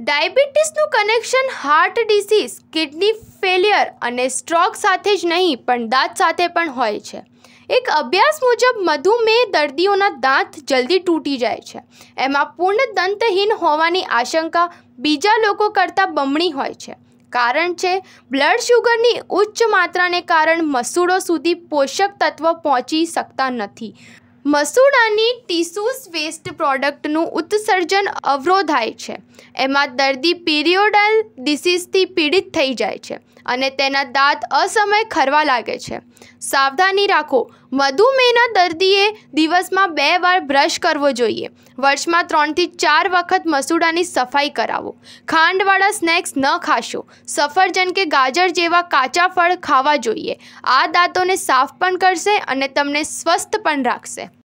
ડાયાબિટીસનું connection heart disease, kidney failure અને stroke સાથે જ નહીં, પણ દાંત સાથે પણ હોય છે. એક અભ્યાસ મુજબ, મધુમેહ દર્દીઓના દાંત જલ્દી તૂટી જાય છે. એમાં પૂર્ણ દંતહીન હોવાની આશંકા બીજા લોકો કરતાં બમણી હોય છે. કારણ છે, બ્લડ શુગરની ઉચ્ચ માત્રાને કારણે મસૂડો સુધી પોષક તત્વ પહોંચી શકતા નથી. મસૂડાની ટીસ્યુઝ વેસ્ટ પ્રોડક્ટનું ઉત્સર્જન અવરોધાય છે. એમાં દર્દી પીરિયોડલ ડિસીઝથી પીડિત થઈ જાય છે અને તેના દાંત અસમય ખરવા લાગે છે. સાવધાની રાખો મધુમેહના દર્દીએ દિવસમાં બે વાર બ્રશ કરવો જોઈએ. વર્ષમાં ત્રણથી ચાર વખત મસૂડાની સફાઈ કરાવો. ખાંડવાળા સ્નેક્સ ન ખાશો. સફરજન કે ગાજર જેવા કાચા ફળ ખાવા જોઈએ. આ દાંતોને સાફ પણ કરશે અને તમને સ્વસ્થ પણ રાખશે.